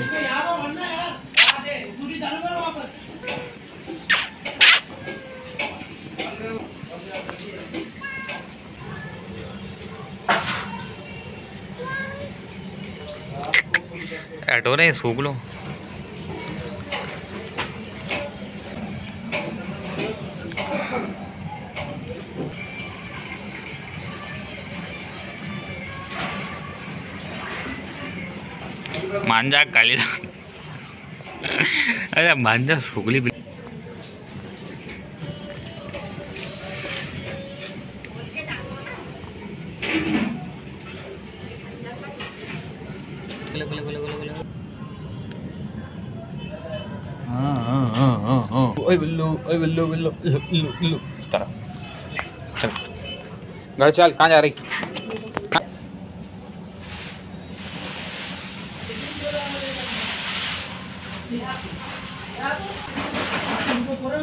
उसमें यहाँ पर बनना है मांजा काली अरे मांजा सुगली हाँ, हाँ, हाँ, ओए बिल्लू चल। चल चल कहाँ जा रही? করে